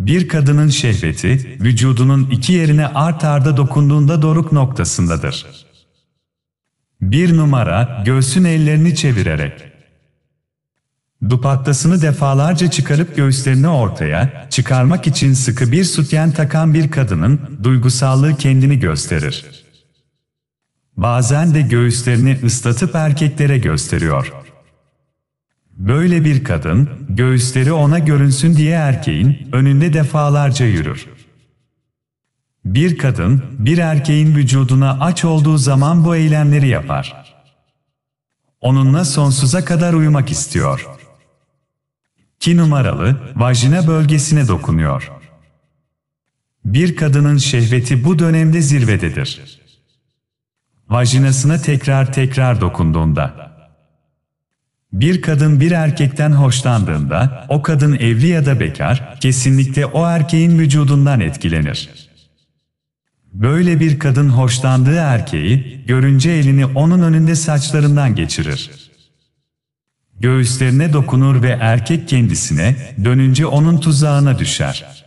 Bir kadının şehveti, vücudunun iki yerine art arda dokunduğunda doruk noktasındadır. Bir numara, göğsün ellerini çevirerek. Dupattasını defalarca çıkarıp göğüslerini ortaya, çıkarmak için sıkı bir sütyen takan bir kadının, duygusallığı kendini gösterir. Bazen de göğüslerini ıslatıp erkeklere gösteriyor. Böyle bir kadın, göğüsleri ona görünsün diye erkeğin önünde defalarca yürür. Bir kadın, bir erkeğin vücuduna aç olduğu zaman bu eylemleri yapar. Onunla sonsuza kadar uyumak istiyor. 2 numaralı, vajina bölgesine dokunuyor. Bir kadının şehveti bu dönemde zirvededir. Vajinasına tekrar tekrar dokunduğunda. Bir kadın bir erkekten hoşlandığında, o kadın evli ya da bekar, kesinlikle o erkeğin vücudundan etkilenir. Böyle bir kadın hoşlandığı erkeği, görünce elini onun önünde saçlarından geçirir. Göğüslerine dokunur ve erkek kendisine, dönünce onun tuzağına düşer.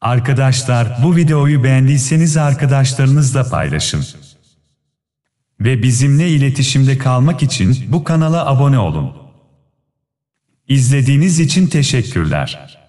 Arkadaşlar bu videoyu beğendiyseniz arkadaşlarınızla paylaşın. Ve bizimle iletişimde kalmak için bu kanala abone olun. İzlediğiniz için teşekkürler.